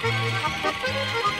あっ!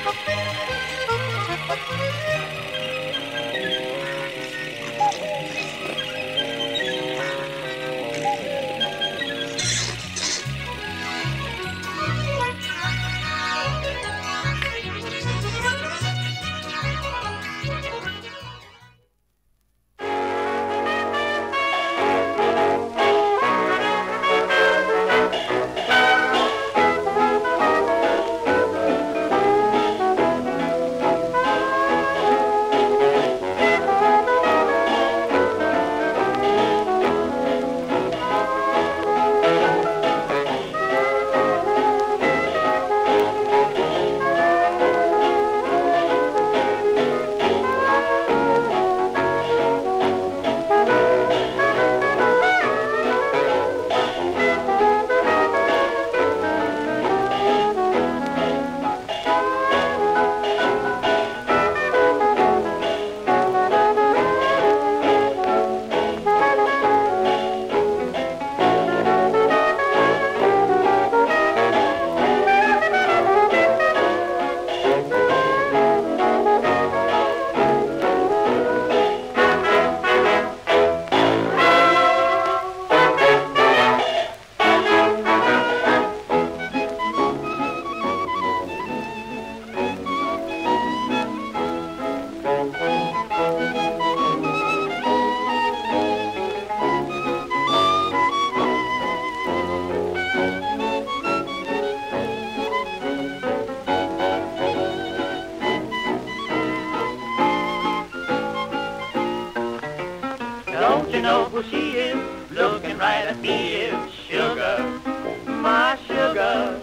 Know who she is, looking right at me is sugar, my sugar.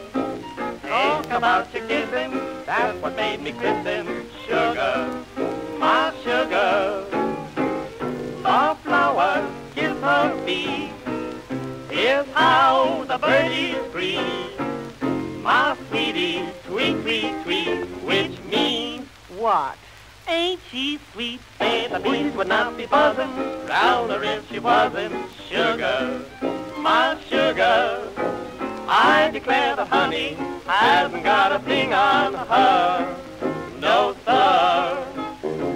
Talk about your kissing, that's what made me kiss him, sugar, my sugar. The flowers kiss her feet, is how the birdies breathe. My sweetie, sweet, sweet, sweet, which means What? Ain't she sweet? Say the bees would not be buzzing round her if she wasn't sugar, my sugar. I declare that honey hasn't got a thing on her, no sir.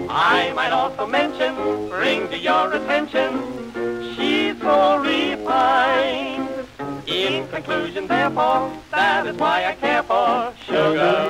I might also mention, bring to your attention, she's so refined. In conclusion, therefore, that is why I care for sugar.